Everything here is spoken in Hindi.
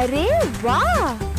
अरे वाह!